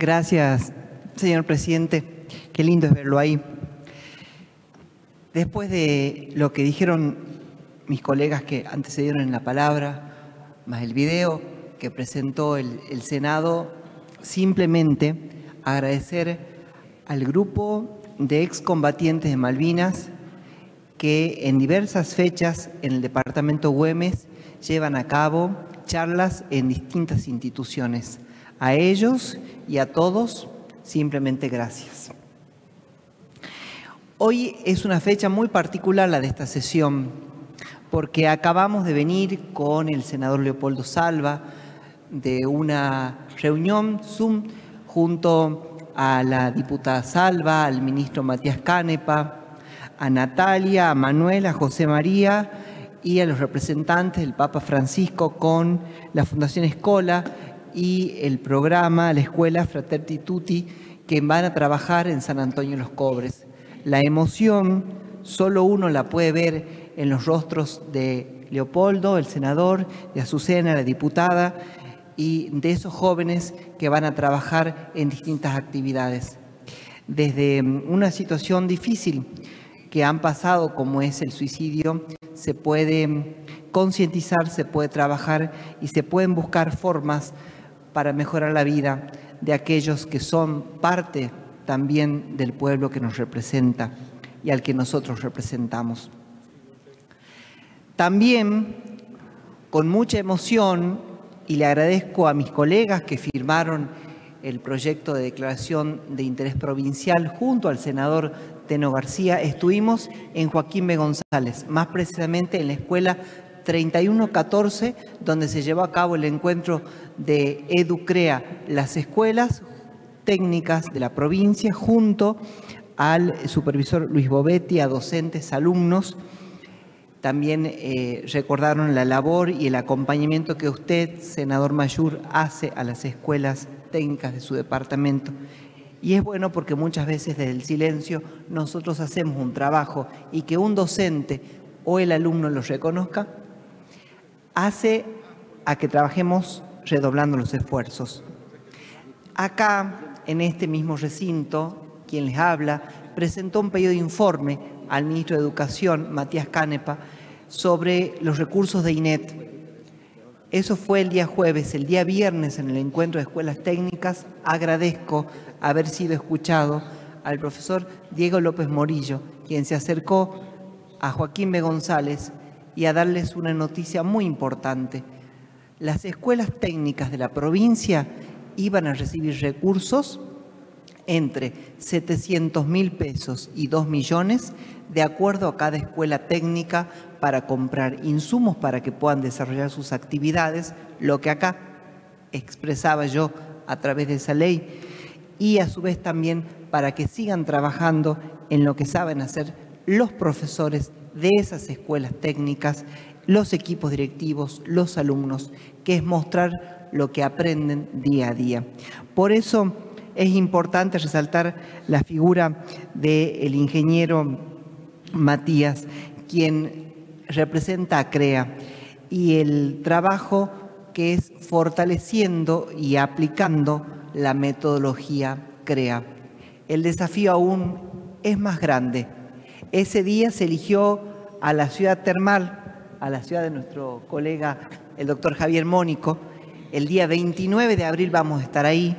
Gracias, señor presidente. Qué lindo es verlo ahí. Después de lo que dijeron mis colegas que antecedieron en la palabra, más el video que presentó el, Senado, simplemente agradecer al grupo de excombatientes de Malvinas que en diversas fechas en el departamento Güemes llevan a cabo charlas en distintas instituciones. A ellos y a todos, simplemente gracias. Hoy es una fecha muy particular la de esta sesión, porque acabamos de venir con el senador Leopoldo Salva de una reunión Zoom junto a la diputada Salva, al ministro Matías Canepa, a Natalia, a Manuel, a José María y a los representantes del Papa Francisco con la Fundación Escola y el programa, la escuela Fraterti Tutti, que van a trabajar en San Antonio los Cobres. La emoción solo uno la puede ver en los rostros de Leopoldo, el senador, de Azucena, la diputada, y de esos jóvenes que van a trabajar en distintas actividades. Desde una situación difícil que han pasado, como es el suicidio, se puede concientizar, se puede trabajar y se pueden buscar formas para mejorar la vida de aquellos que son parte también del pueblo que nos representa y al que nosotros representamos. También, con mucha emoción, y le agradezco a mis colegas que firmaron el proyecto de declaración de interés provincial junto al senador Teno García, estuvimos en Joaquín B. González, más precisamente en la escuela 3114, donde se llevó a cabo el encuentro de EduCrea, las escuelas técnicas de la provincia, junto al supervisor Luis Bovetti, a docentes, alumnos. También eh, recordaron la labor y el acompañamiento que usted, senador Mayur, hace a las escuelas técnicas de su departamento. Y es bueno porque muchas veces desde el silencio nosotros hacemos un trabajo y que un docente o el alumno lo reconozca, hace a que trabajemos redoblando los esfuerzos. Acá, en este mismo recinto, quien les habla, presentó un pedido de informe al ministro de Educación, Matías Canepa, sobre los recursos de INET. Eso fue el día jueves, el día viernes en el encuentro de escuelas técnicas. Agradezco haber sido escuchado al profesor Diego López Morillo, quien se acercó a Joaquín B. González y a darles una noticia muy importante. Las escuelas técnicas de la provincia iban a recibir recursos entre 700 mil pesos y 2 millones de acuerdo a cada escuela técnica para comprar insumos para que puedan desarrollar sus actividades, lo que acá expresaba yo a través de esa ley, y a su vez también para que sigan trabajando en lo que saben hacer los profesores de esas escuelas técnicas, los equipos directivos, los alumnos, que es mostrar lo que aprenden día a día. Por eso es importante resaltar la figura del ingeniero Matías, quien representa a CREA, y el trabajo que es fortaleciendo y aplicando la metodología CREA. El desafío aún es más grande ese día se eligió a la ciudad termal, a la ciudad de nuestro colega, el doctor Javier Mónico. El día 29 de abril vamos a estar ahí.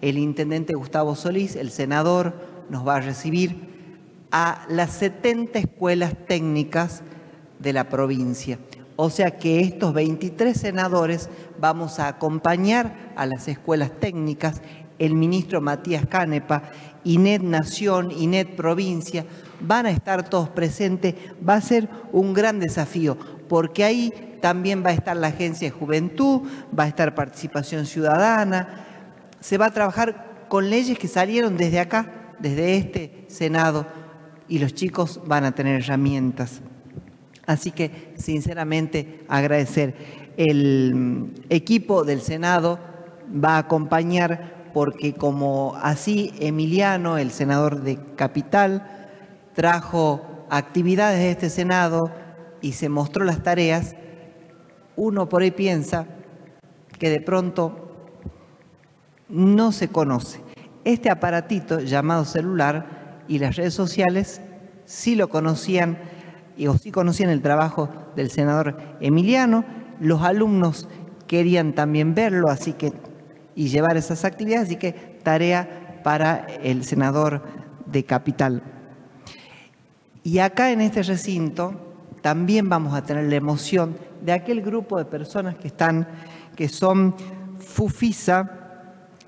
El intendente Gustavo Solís, el senador, nos va a recibir a las 70 escuelas técnicas de la provincia. O sea que estos 23 senadores vamos a acompañar a las escuelas técnicas, el ministro Matías Canepa, INET Nación, INET Provincia, van a estar todos presentes, va a ser un gran desafío, porque ahí también va a estar la Agencia de Juventud, va a estar Participación Ciudadana, se va a trabajar con leyes que salieron desde acá, desde este Senado, y los chicos van a tener herramientas. Así que, sinceramente, agradecer. El equipo del Senado va a acompañar porque como así Emiliano, el senador de Capital, trajo actividades de este Senado y se mostró las tareas, uno por ahí piensa que de pronto no se conoce. Este aparatito llamado celular y las redes sociales sí lo conocían o sí conocían el trabajo del senador Emiliano. Los alumnos querían también verlo, así que y llevar esas actividades, así que tarea para el senador de Capital. Y acá en este recinto también vamos a tener la emoción de aquel grupo de personas que están, que son FUFISA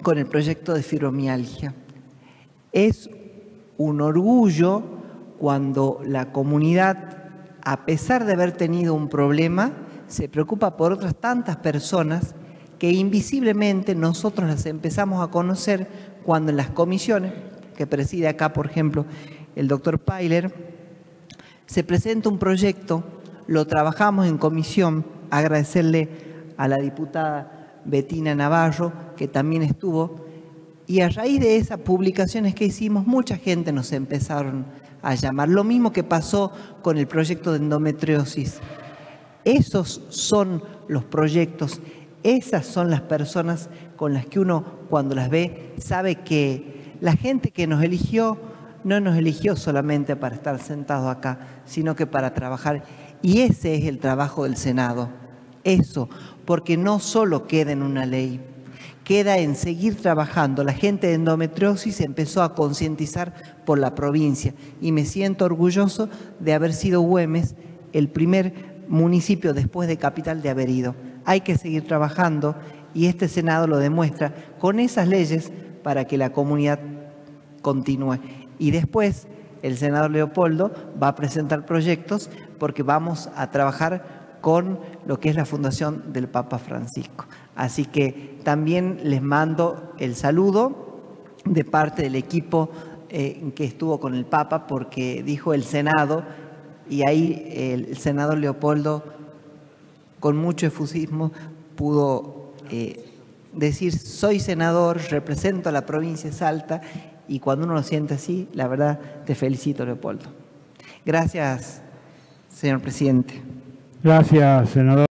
con el proyecto de fibromialgia. Es un orgullo cuando la comunidad, a pesar de haber tenido un problema, se preocupa por otras tantas personas que invisiblemente nosotros las empezamos a conocer cuando en las comisiones, que preside acá, por ejemplo, el doctor Pailer, se presenta un proyecto, lo trabajamos en comisión, agradecerle a la diputada Betina Navarro, que también estuvo, y a raíz de esas publicaciones que hicimos, mucha gente nos empezaron a llamar. Lo mismo que pasó con el proyecto de endometriosis. Esos son los proyectos esas son las personas con las que uno cuando las ve sabe que la gente que nos eligió no nos eligió solamente para estar sentados acá, sino que para trabajar. Y ese es el trabajo del Senado. Eso, porque no solo queda en una ley, queda en seguir trabajando. La gente de endometriosis empezó a concientizar por la provincia y me siento orgulloso de haber sido Güemes el primer municipio después de Capital de haber ido hay que seguir trabajando y este Senado lo demuestra con esas leyes para que la comunidad continúe. Y después el senador Leopoldo va a presentar proyectos porque vamos a trabajar con lo que es la Fundación del Papa Francisco. Así que también les mando el saludo de parte del equipo eh, que estuvo con el Papa porque dijo el Senado y ahí el senador Leopoldo con mucho efusismo pudo eh, decir, soy senador, represento a la provincia de Salta, y cuando uno lo siente así, la verdad, te felicito, Leopoldo. Gracias, señor presidente. Gracias, senador.